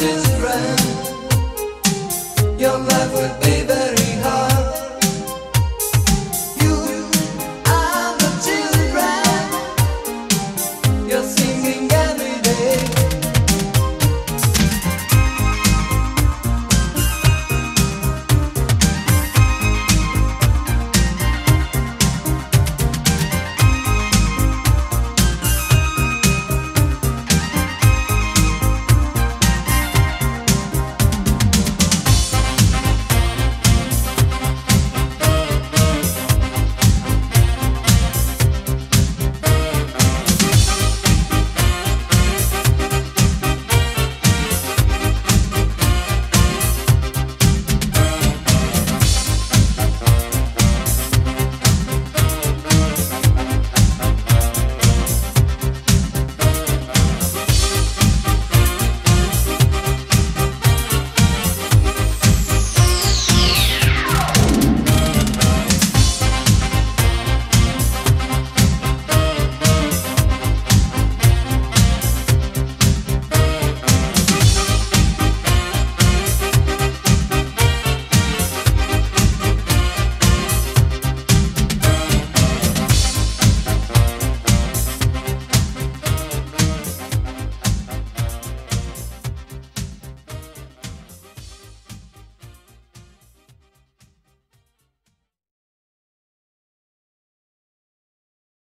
chances